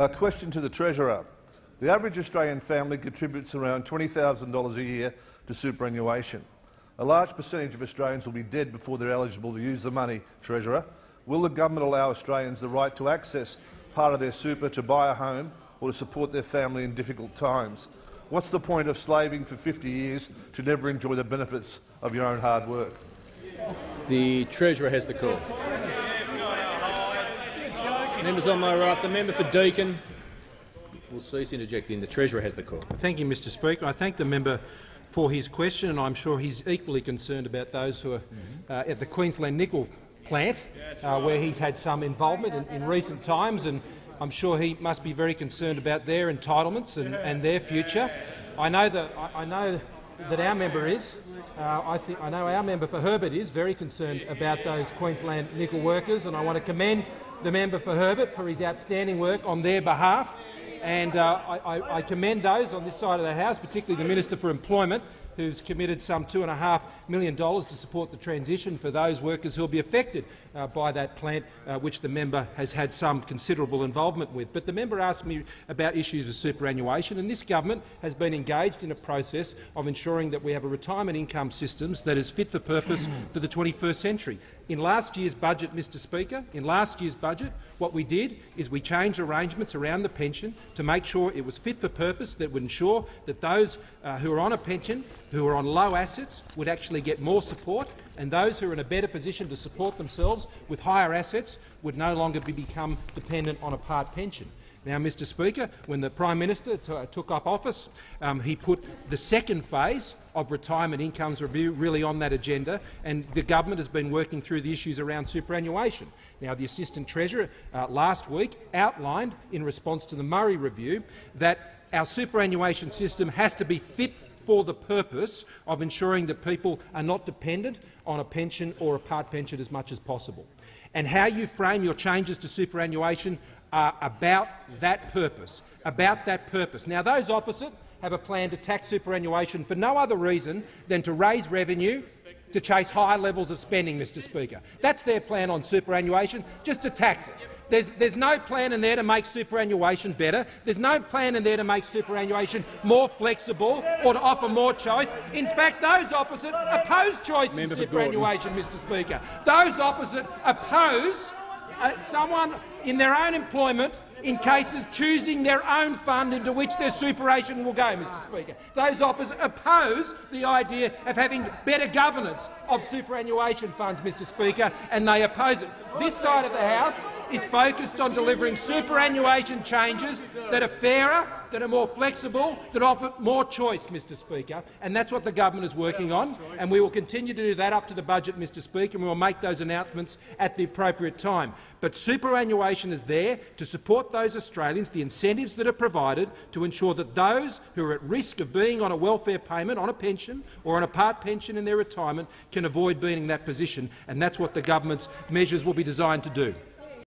A question to the Treasurer. The average Australian family contributes around $20,000 a year to superannuation. A large percentage of Australians will be dead before they're eligible to use the money, Treasurer. Will the government allow Australians the right to access part of their super to buy a home or to support their family in difficult times? What's the point of slaving for 50 years to never enjoy the benefits of your own hard work? The Treasurer has the call. Members on my right, the member for Deakin will cease interjecting. The Treasurer has the call. Thank you, Mr Speaker. I thank the member for his question, and I'm sure he's equally concerned about those who are uh, at the Queensland nickel plant, uh, where he's had some involvement in, in recent times. And I'm sure he must be very concerned about their entitlements and, and their future. I know that I, know that our member is. Uh, I think I know our member for Herbert is very concerned about those Queensland nickel workers, and I want to commend the member for Herbert for his outstanding work on their behalf. And uh, I, I commend those on this side of the House, particularly the Minister for Employment, who's committed some $2.5 million to support the transition for those workers who will be affected uh, by that plant, uh, which the member has had some considerable involvement with. But the member asked me about issues of superannuation, and this government has been engaged in a process of ensuring that we have a retirement income system that is fit for purpose for the 21st century. In last year's budget, Mr Speaker, in last year's budget, what we did is we changed arrangements around the pension to make sure it was fit for purpose, that would ensure that those uh, who are on a pension, who are on low assets, would actually get more support, and those who are in a better position to support themselves with higher assets would no longer be become dependent on a part pension. Now, Mr Speaker, when the Prime Minister took up office, um, he put the second phase of retirement incomes review really on that agenda, and the government has been working through the issues around superannuation. Now, the Assistant Treasurer uh, last week outlined, in response to the Murray review, that our superannuation system has to be fit for the purpose of ensuring that people are not dependent on a pension or a part pension as much as possible. And how you frame your changes to superannuation are about that purpose, about that purpose. Now, those opposite have a plan to tax superannuation for no other reason than to raise revenue to chase higher levels of spending, Mr Speaker. That's their plan on superannuation, just to tax it. There's, there's no plan in there to make superannuation better. There's no plan in there to make superannuation more flexible or to offer more choice. In fact, those opposite oppose choice Member in superannuation, Mr Speaker. Those opposite oppose uh, someone in their own employment in cases choosing their own fund into which their superannuation will go, Mr Speaker. Those opposite oppose the idea of having better governance of superannuation funds, Mr Speaker, and they oppose it. This side of the House is focused on delivering superannuation changes that are fairer, that are more flexible, that offer more choice, Mr Speaker, and that's what the government is working on, and we will continue to do that up to the budget, Mr Speaker, and we will make those announcements at the appropriate time. But superannuation is there to those Australians, the incentives that are provided to ensure that those who are at risk of being on a welfare payment, on a pension or on a part pension in their retirement can avoid being in that position, and that's what the government's measures will be designed to do.